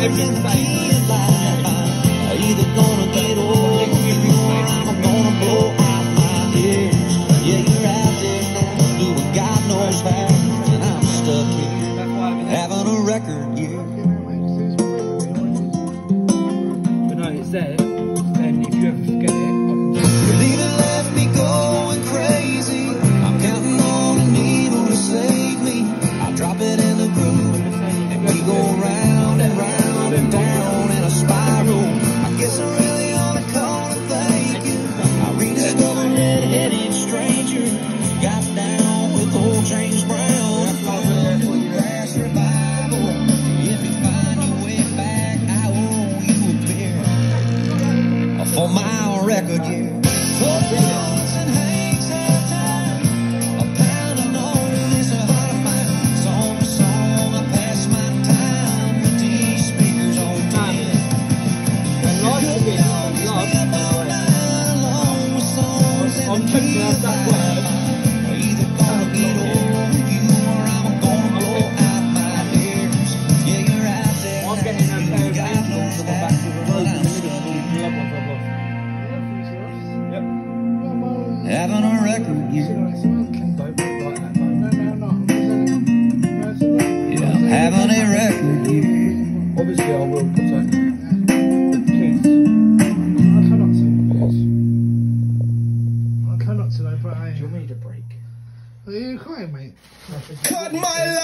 everything is on my record, yeah. I'm tripping out that way. having a record year. Yeah, I'm having a record year. Obviously, I will protect the kids. I cannot today, please. I cannot today, but I. Do you want me to break? Are you okay, mate? Cut my life!